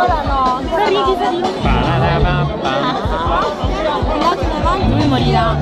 Ancora no. Sorridi, sorridi. Lui morirà.